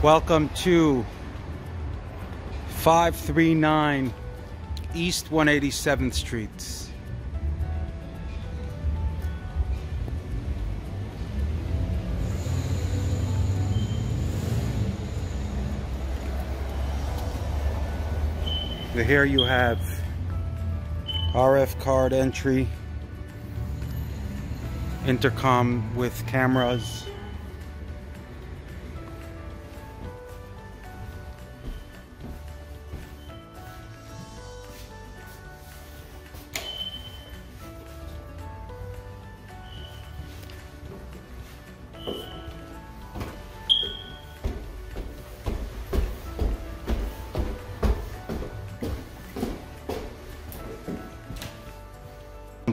Welcome to 539 East 187th Street. Here you have RF card entry, intercom with cameras,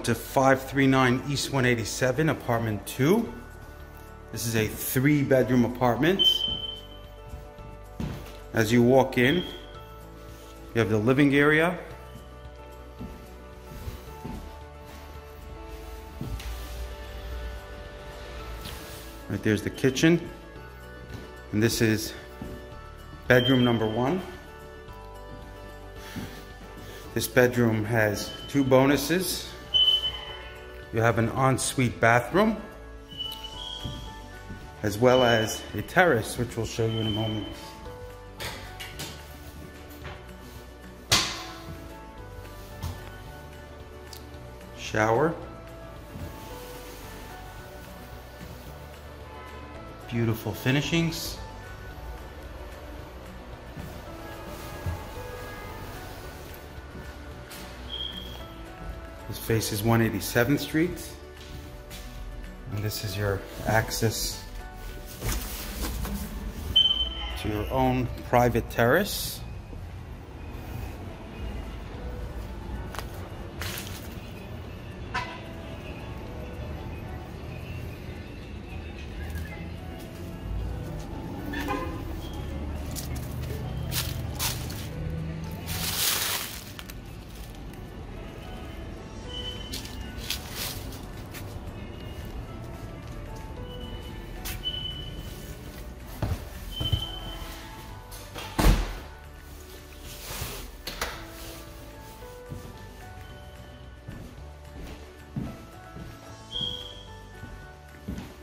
to 539 East 187, apartment 2. This is a three bedroom apartment. As you walk in, you have the living area. Right there's the kitchen. And this is bedroom number one. This bedroom has two bonuses. You have an ensuite bathroom, as well as a terrace, which we'll show you in a moment. Shower. Beautiful finishings. This faces 187th Street. And this is your access to your own private terrace.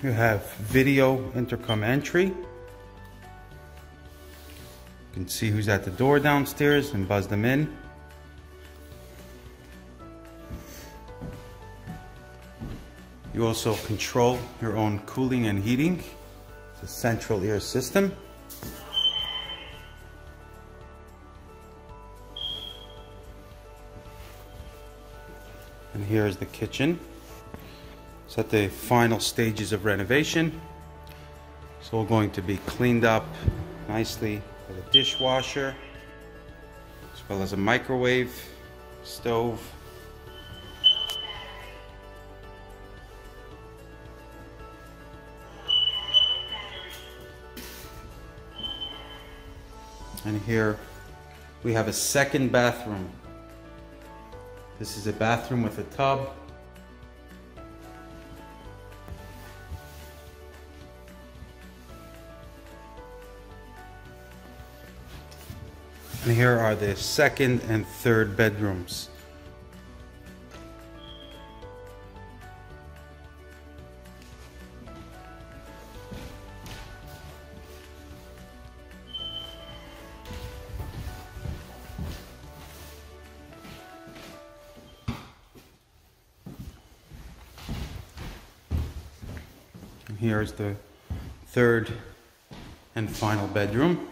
You have video intercom entry. You can see who's at the door downstairs and buzz them in. You also control your own cooling and heating. It's a central air system. And here is the kitchen. It's at the final stages of renovation. It's all going to be cleaned up nicely with a dishwasher, as well as a microwave, stove. And here we have a second bathroom. This is a bathroom with a tub And here are the second and third bedrooms. And here is the third and final bedroom.